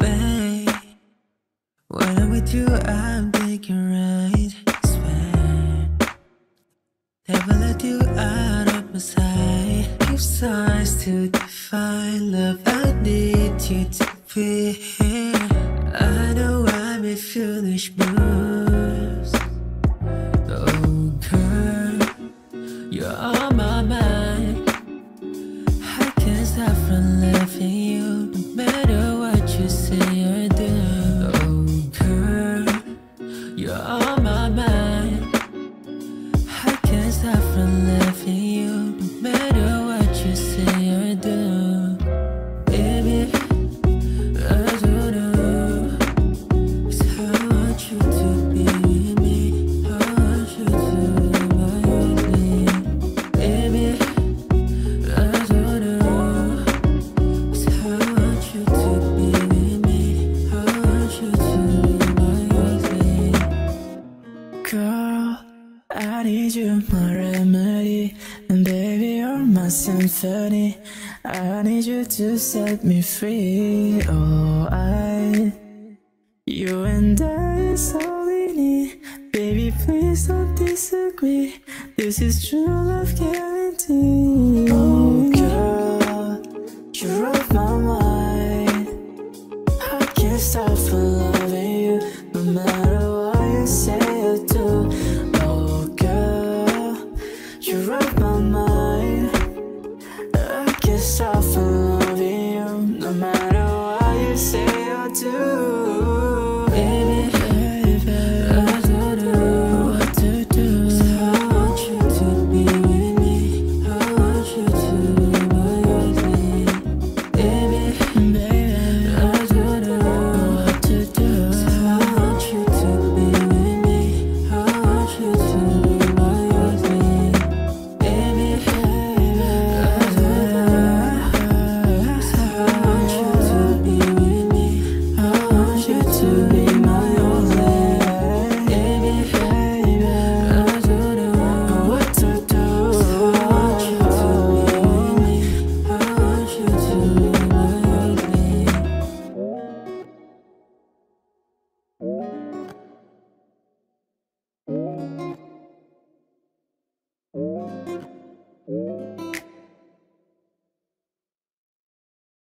Babe, when I'm with you, I'm taking right. Swear, never let you out of my sight. Give signs to define love. I need you to be here. I know I made foolish moves. Need you, my remedy. And baby, you're my symphony. I need you to set me free. Oh, I. You and I is all we need. Baby, please don't disagree. This is true love guarantee. Oh, girl, you're off my mind. I can't stop.